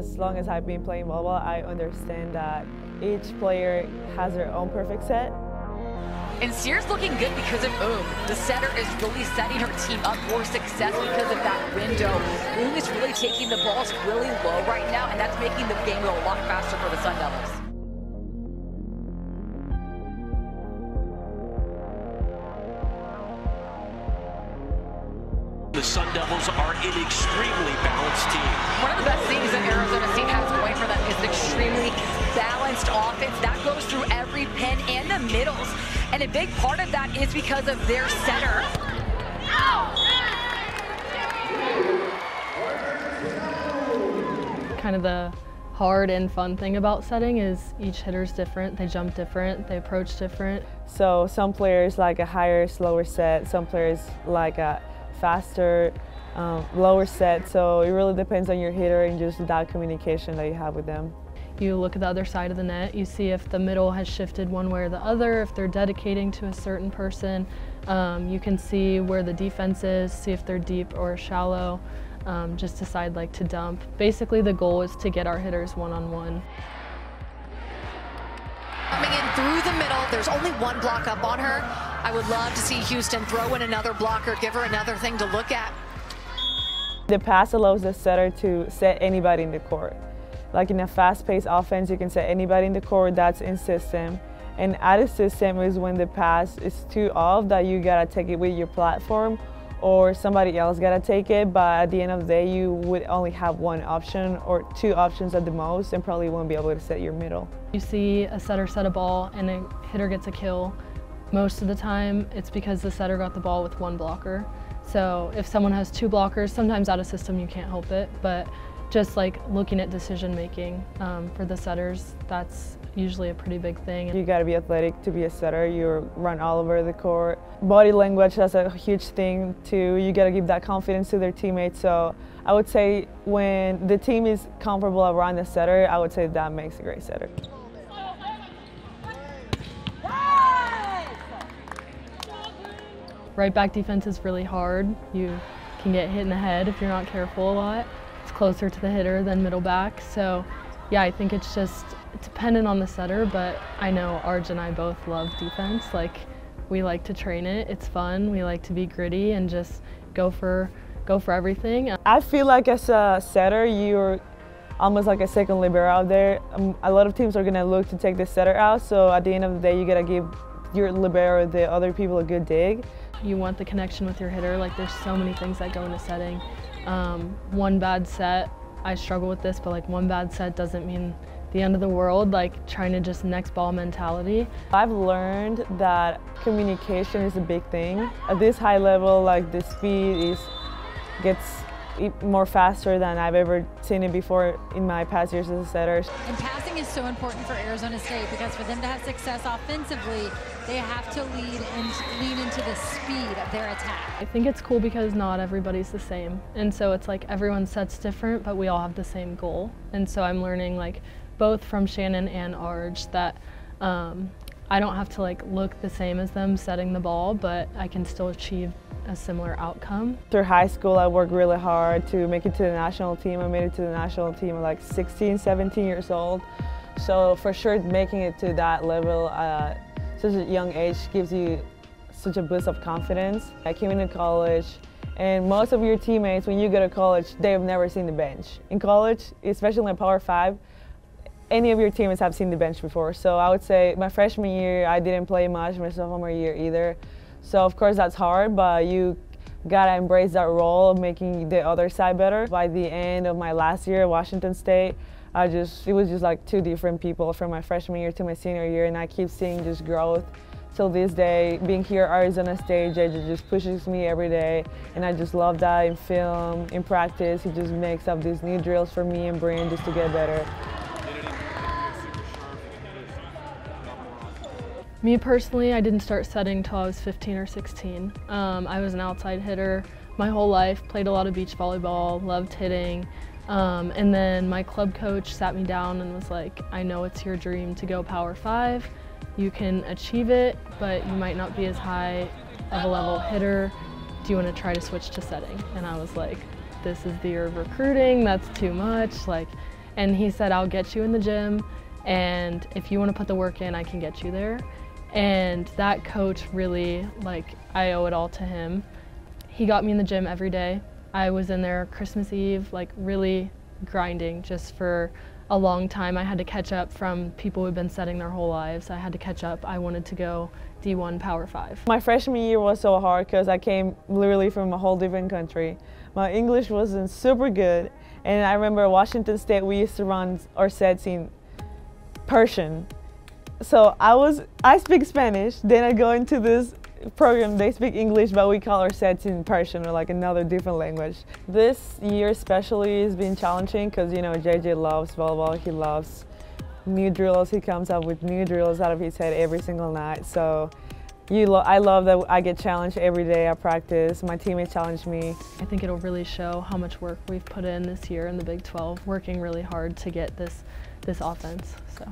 as long as I've been playing volleyball, I understand that each player has their own perfect set. And Sears looking good because of Ung. The setter is really setting her team up for success because of that window. Ung is really taking the balls really low right now, and that's making the game go a lot faster for the Sun Devils. The Sun Devils are an extremely balanced team. One of the best things that Arizona State has going for them is an extremely balanced offense. That goes through every pin and the middles. And a big part of that is because of their setter. Kind of the hard and fun thing about setting is each hitter's different. They jump different, they approach different. So some players like a higher, slower set, some players like a faster, um, lower set. So it really depends on your hitter and just that communication that you have with them. You look at the other side of the net, you see if the middle has shifted one way or the other, if they're dedicating to a certain person. Um, you can see where the defense is, see if they're deep or shallow, um, just decide like to dump. Basically the goal is to get our hitters one-on-one. -on -one. Coming in through the middle, there's only one block up on her. I would love to see Houston throw in another blocker, give her another thing to look at. The pass allows the setter to set anybody in the court. Like in a fast-paced offense, you can set anybody in the court that's in system. And out of system is when the pass is too off that you gotta take it with your platform or somebody else gotta take it, but at the end of the day, you would only have one option or two options at the most and probably won't be able to set your middle. You see a setter set a ball and a hitter gets a kill. Most of the time, it's because the setter got the ball with one blocker. So if someone has two blockers, sometimes out of system you can't help it, but just like looking at decision making um, for the setters, that's usually a pretty big thing. You gotta be athletic to be a setter. You run all over the court. Body language, that's a huge thing too. You gotta give that confidence to their teammates. So I would say when the team is comfortable around the setter, I would say that makes a great setter. Right back defense is really hard. You can get hit in the head if you're not careful a lot. It's closer to the hitter than middle back. So yeah, I think it's just dependent on the setter, but I know Arj and I both love defense. Like we like to train it. It's fun. We like to be gritty and just go for go for everything. I feel like as a setter, you're almost like a second libero out there. Um, a lot of teams are gonna look to take the setter out, so at the end of the day, you gotta give your libero, the other people, a good dig. You want the connection with your hitter. Like there's so many things that go into setting. Um, one bad set, I struggle with this, but like one bad set doesn't mean the end of the world, like trying to just next ball mentality. I've learned that communication is a big thing. At this high level, like the speed is gets more faster than I've ever seen it before in my past years as a setter. And passing is so important for Arizona State because for them to have success offensively, they have to lead and lean into the speed of their attack. I think it's cool because not everybody's the same. And so it's like everyone sets different, but we all have the same goal. And so I'm learning like both from Shannon and Arj that um, I don't have to like look the same as them setting the ball, but I can still achieve a similar outcome. Through high school, I worked really hard to make it to the national team. I made it to the national team at like 16, 17 years old. So for sure, making it to that level at uh, such a young age gives you such a boost of confidence. I came into college and most of your teammates, when you go to college, they've never seen the bench. In college, especially in Power 5, any of your teammates have seen the bench before. So I would say my freshman year, I didn't play much, my sophomore year either. So of course that's hard, but you gotta embrace that role of making the other side better. By the end of my last year at Washington State, I just, it was just like two different people from my freshman year to my senior year and I keep seeing just growth till this day. Being here at Arizona State, JJ just pushes me every day and I just love that in film, in practice. He just makes up these new drills for me and Brynn just to get better. Me personally, I didn't start setting until I was 15 or 16. Um, I was an outside hitter my whole life, played a lot of beach volleyball, loved hitting. Um, and then my club coach sat me down and was like, I know it's your dream to go Power 5. You can achieve it, but you might not be as high of a level hitter. Do you want to try to switch to setting? And I was like, this is the year of recruiting, that's too much. Like, And he said, I'll get you in the gym, and if you want to put the work in, I can get you there. And that coach really, like, I owe it all to him. He got me in the gym every day. I was in there Christmas Eve, like, really grinding just for a long time. I had to catch up from people who've been setting their whole lives. I had to catch up. I wanted to go D1 Power 5. My freshman year was so hard because I came literally from a whole different country. My English wasn't super good. And I remember Washington State, we used to run our sets in Persian. So I was, I speak Spanish, then I go into this program, they speak English, but we call our sets in Persian or like another different language. This year especially has been challenging because, you know, JJ loves volleyball, he loves new drills, he comes up with new drills out of his head every single night. So you lo I love that I get challenged every day I practice. My teammates challenge me. I think it'll really show how much work we've put in this year in the Big 12, working really hard to get this, this offense. So.